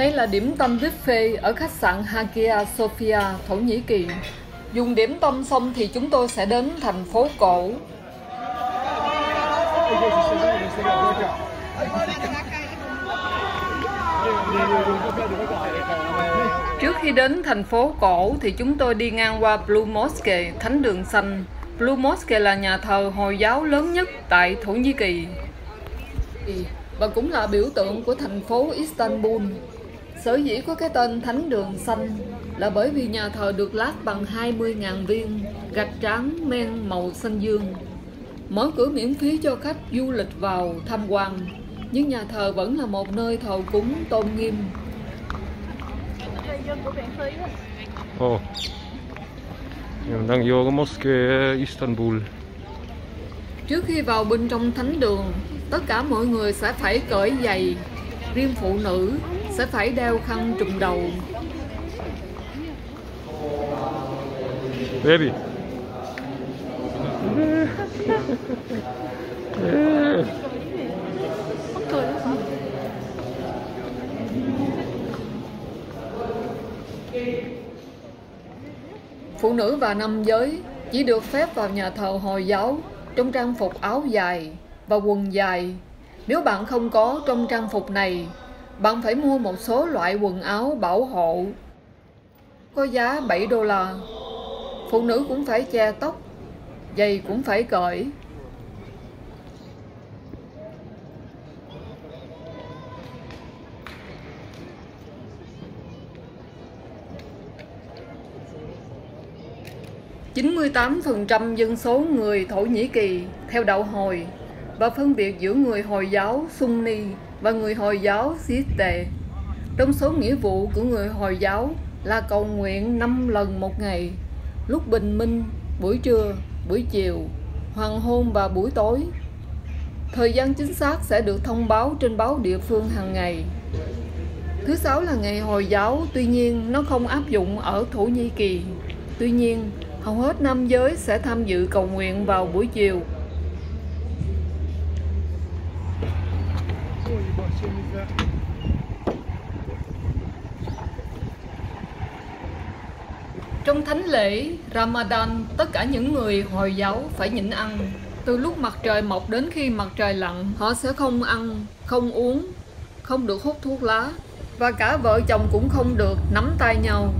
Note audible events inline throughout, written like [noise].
Đây là điểm tâm buffet ở khách sạn Hagia Sophia, Thổ Nhĩ Kỳ. Dùng điểm tâm xong thì chúng tôi sẽ đến thành phố cổ. Trước khi đến thành phố cổ thì chúng tôi đi ngang qua Blue Mosque, Thánh đường xanh. Blue Mosque là nhà thờ Hồi giáo lớn nhất tại Thổ Nhĩ Kỳ và cũng là biểu tượng của thành phố Istanbul. Sở dĩ có cái tên Thánh Đường Xanh là bởi vì nhà thờ được lát bằng 20.000 viên gạch trắng men màu xanh dương. Mở cửa miễn phí cho khách du lịch vào tham quan, nhưng nhà thờ vẫn là một nơi thờ cúng tôn nghiêm. Ồ, oh. mình đang vô cái mosque Istanbul. Trước khi vào bên trong thánh đường, tất cả mọi người sẽ phải cởi giày, riêng phụ nữ sẽ phải đeo khăn trùm đầu. Baby. Phụ nữ và nam giới chỉ được phép vào nhà thờ Hồi giáo trong trang phục áo dài và quần dài. Nếu bạn không có trong trang phục này, bạn phải mua một số loại quần áo bảo hộ có giá 7 đô la. Phụ nữ cũng phải che tóc, giày cũng phải cởi. chín mươi tám phần trăm dân số người Thổ Nhĩ Kỳ theo đạo Hồi và phân biệt giữa người Hồi giáo Sunni và người Hồi giáo Siste. Trong số nghĩa vụ của người Hồi giáo là cầu nguyện 5 lần một ngày, lúc bình minh, buổi trưa, buổi chiều, hoàng hôn và buổi tối. Thời gian chính xác sẽ được thông báo trên báo địa phương hàng ngày. Thứ sáu là ngày Hồi giáo, tuy nhiên nó không áp dụng ở Thổ Nhĩ Kỳ. Tuy nhiên, hầu hết nam giới sẽ tham dự cầu nguyện vào buổi chiều Trong thánh lễ Ramadan, tất cả những người Hồi giáo phải nhịn ăn. Từ lúc mặt trời mọc đến khi mặt trời lặn, họ sẽ không ăn, không uống, không được hút thuốc lá và cả vợ chồng cũng không được nắm tay nhau.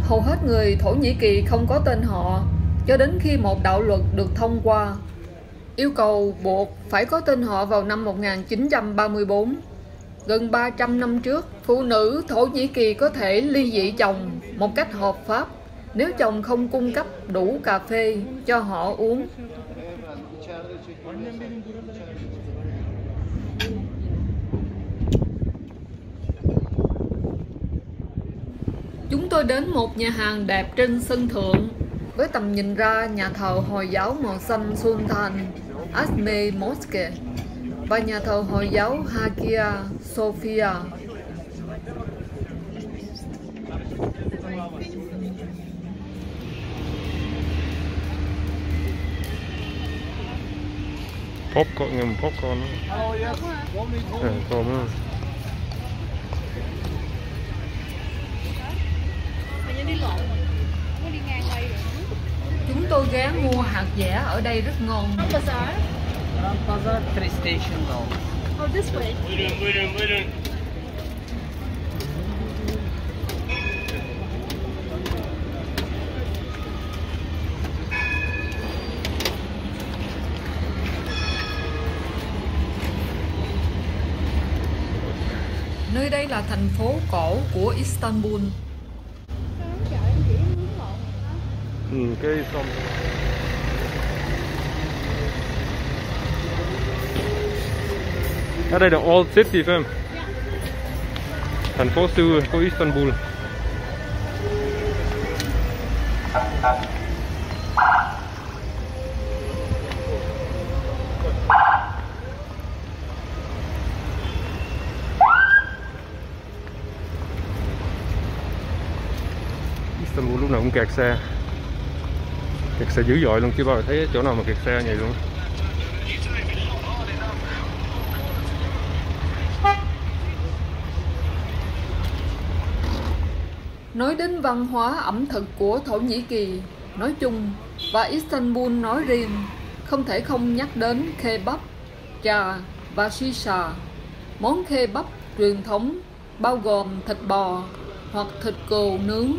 Hầu hết người Thổ Nhĩ Kỳ không có tên họ cho đến khi một đạo luật được thông qua yêu cầu buộc phải có tên họ vào năm 1934 Gần 300 năm trước, phụ nữ Thổ Nhĩ Kỳ có thể ly dị chồng một cách hợp pháp nếu chồng không cung cấp đủ cà phê cho họ uống. Chúng tôi đến một nhà hàng đẹp trên sân thượng với tầm nhìn ra nhà thờ Hồi giáo màu xanh Sultan Asme Mosque và nhà thờ Hồi giáo Hagia Sophia. popcorn ngầm popcorn à, tôm Chúng tôi ghé mua hạt dẻ ở đây rất ngon. Around Plaza, three station though. Oh, this way. Buyurun buyurun buyurun. Nơi đây là thành phố cổ của Istanbul. Ừ, cái xong. Ở đây là Old City phải không? Thành phố xưa của Istanbul. Istanbul lúc nào cũng kẹt xe kẹt xe dữ dội luôn chứ bao giờ thấy chỗ nào mà kẹt xe vậy luôn Nói đến văn hóa ẩm thực của Thổ Nhĩ Kỳ nói chung và Istanbul nói riêng, không thể không nhắc đến kebab, trà và shisha. Món kebab truyền thống bao gồm thịt bò hoặc thịt cừu nướng,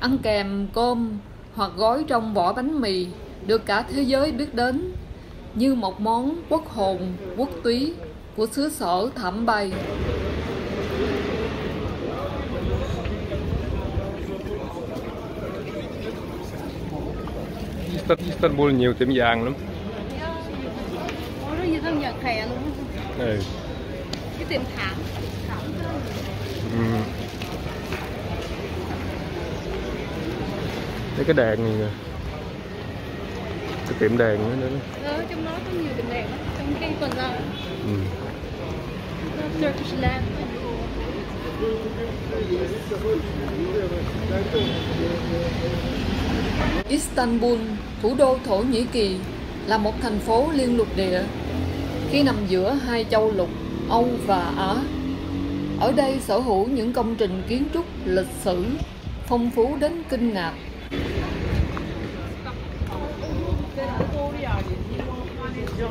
ăn kèm cơm hoặc gói trong vỏ bánh mì, được cả thế giới biết đến như một món quốc hồn, quốc túy của xứ sở thảm bay. Istan- Istanbul nhiều tiệm vàng lắm Ủa, nó như thân Nhật hè luôn á. ừ. cái tiệm thảm Ừ. Thấy cái đèn này nè Cái tiệm đèn nữa nữa ờ, trong đó có nhiều tiệm đèn lắm trong cái quần ra ừ. Turkish lamp Istanbul, thủ đô Thổ Nhĩ Kỳ, là một thành phố liên lục địa khi nằm giữa hai châu lục Âu và Á. Ở đây sở hữu những công trình kiến trúc lịch sử phong phú đến kinh ngạc. Al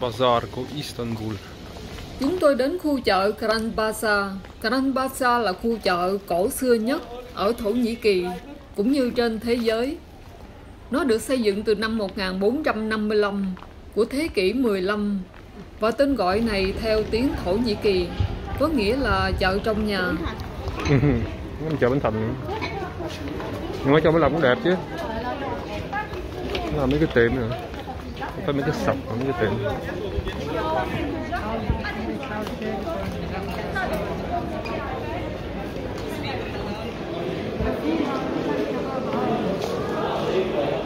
Bazaar của Istanbul Chúng tôi đến khu chợ Grand Bazaar. Grand Bazaar là khu chợ cổ xưa nhất ở Thổ Nhĩ Kỳ, cũng như trên thế giới. Nó được xây dựng từ năm 1455 của thế kỷ 15 và tên gọi này theo tiếng Thổ Nhĩ Kỳ, có nghĩa là chợ trong nhà. [laughs] Chợ Bến Thành. Nhưng ở trong mới làm cũng đẹp chứ Nó là mấy cái tiệm nữa phải mấy cái sập, mấy cái tiệm Thank you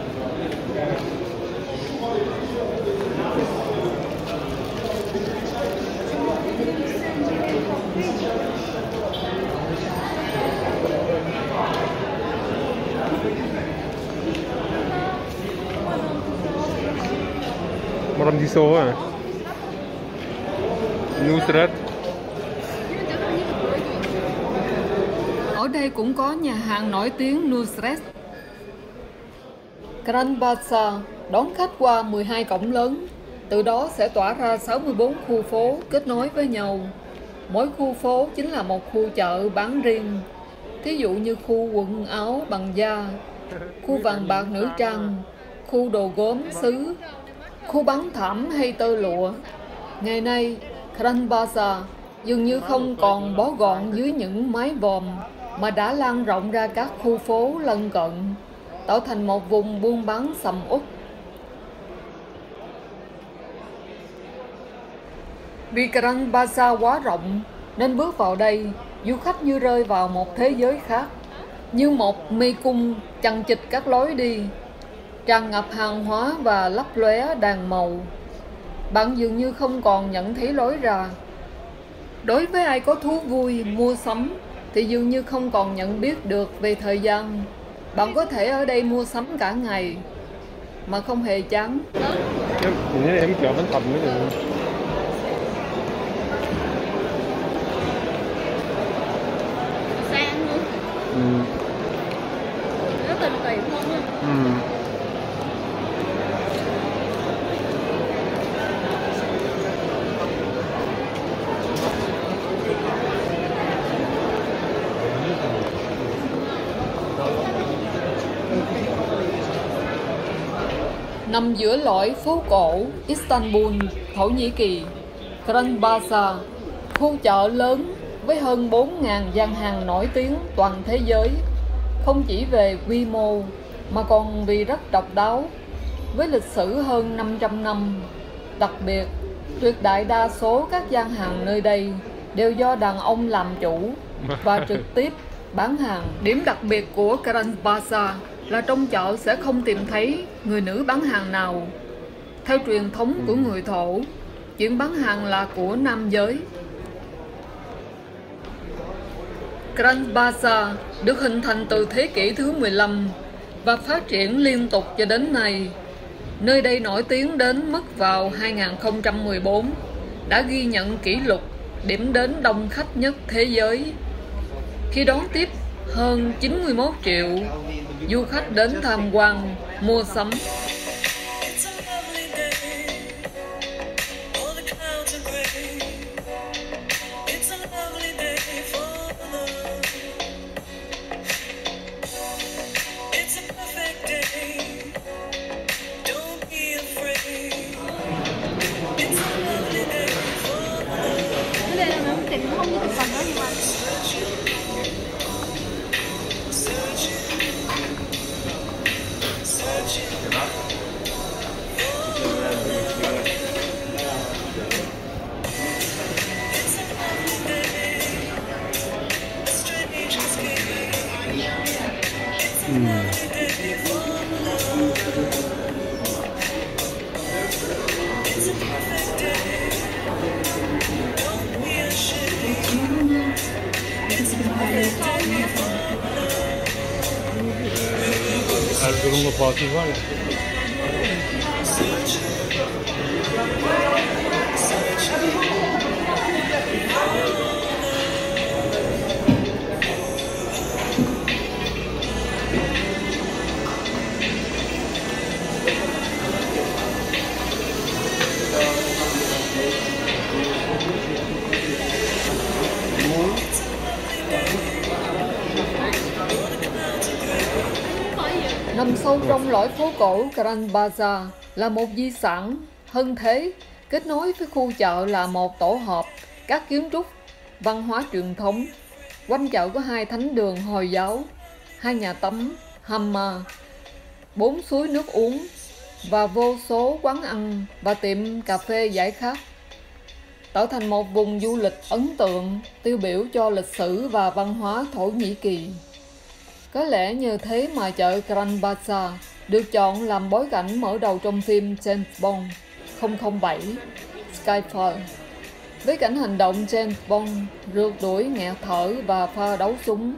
số à Nusret Ở đây cũng có nhà hàng nổi tiếng Nusret. Grand Bazaar đón khách qua 12 cổng lớn, từ đó sẽ tỏa ra 64 khu phố kết nối với nhau. Mỗi khu phố chính là một khu chợ bán riêng. Thí dụ như khu quần áo bằng da, khu vàng bạc nữ trang, khu đồ gốm sứ, khu bán thảm hay tơ lụa. Ngày nay, Grand Bazaar dường như không còn bó gọn dưới những mái vòm mà đã lan rộng ra các khu phố lân cận, tạo thành một vùng buôn bán sầm uất. Vì Grand Bazaar quá rộng nên bước vào đây, du khách như rơi vào một thế giới khác, như một mê cung chằng chịt các lối đi, tràn ngập hàng hóa và lấp lóe đàn màu. Bạn dường như không còn nhận thấy lối ra. Đối với ai có thú vui mua sắm thì dường như không còn nhận biết được về thời gian. Bạn có thể ở đây mua sắm cả ngày mà không hề chán. Em, thấy em chợ Bến Thành nữa kìa sang luôn ừ. rất tình tiện luôn á Ừ. Nằm giữa lõi phố cổ Istanbul, Thổ Nhĩ Kỳ, Grand Bazaar, khu chợ lớn với hơn 4.000 gian hàng nổi tiếng toàn thế giới, không chỉ về quy mô mà còn vì rất độc đáo, với lịch sử hơn 500 năm. Đặc biệt, tuyệt đại đa số các gian hàng nơi đây đều do đàn ông làm chủ và trực tiếp bán hàng. Điểm đặc biệt của Grand Bazaar là trong chợ sẽ không tìm thấy người nữ bán hàng nào. Theo truyền thống của người thổ, chuyện bán hàng là của nam giới. Grand Bazaar được hình thành từ thế kỷ thứ 15 và phát triển liên tục cho đến nay. Nơi đây nổi tiếng đến mức vào 2014 đã ghi nhận kỷ lục điểm đến đông khách nhất thế giới khi đón tiếp hơn 91 triệu du khách đến tham quan, mua sắm. For Erzurumlu Fatih var ya. Sâu trong lõi phố cổ Grand Bazaar là một di sản thân thế, kết nối với khu chợ là một tổ hợp các kiến trúc, văn hóa truyền thống. Quanh chợ có hai thánh đường Hồi giáo, hai nhà tắm, hammam, bốn suối nước uống và vô số quán ăn và tiệm cà phê giải khát tạo thành một vùng du lịch ấn tượng tiêu biểu cho lịch sử và văn hóa Thổ Nhĩ Kỳ. Có lẽ nhờ thế mà chợ Grand Bazaar được chọn làm bối cảnh mở đầu trong phim James Bond 007 Skyfall. Với cảnh hành động James Bond, rượt đuổi nghẹt thở và pha đấu súng